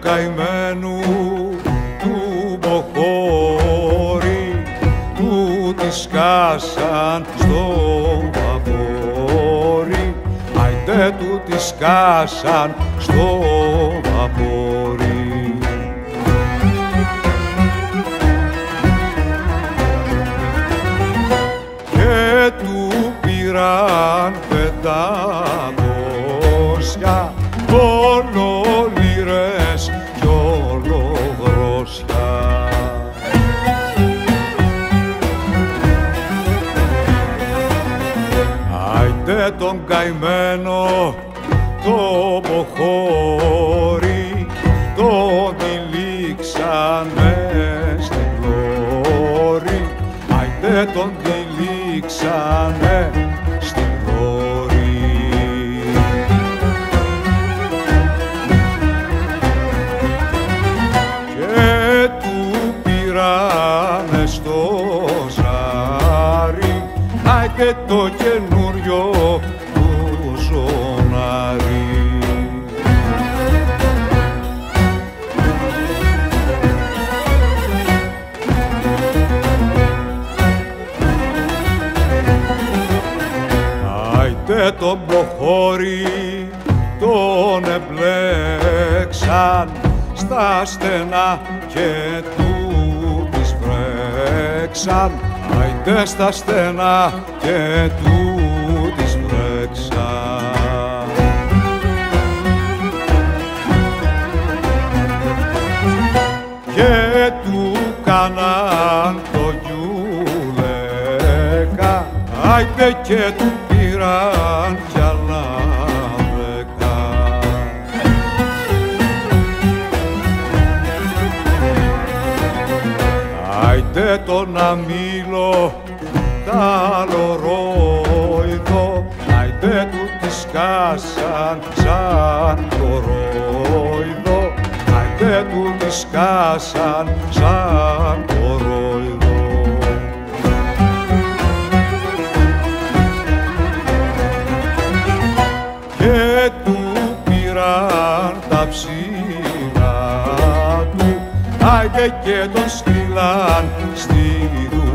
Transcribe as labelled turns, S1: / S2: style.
S1: καημένου του Μποχώρη του της σκάσαν στο βαπόρι αϊντε του της σκάσαν στο βαπόρι και του πήραν πεντακόσια όλο Άιντε τον καημένο το ποχώρι τον τυλίξανε στην πλώρη Άιντε τον τυλίξανε άιτε το καινούριο του ζωνάρι. Άιτε τον προχώρη τον εμπλέξαν στα στενά και του τις βρέξαν Άιντε στα στενά και του τις βρέξαν. Και του κάναν το γιουλέκα άιντε και του πήραν κι Άιντε τον αμήλο τα λορόιδο άιντε του της σκάσαν σαν κορόιδο. Άιντε του της σκάσαν σαν κορόιδο. Και του πήραν τα ψηλά του άιντε και τον στείλαν στη δουλειά του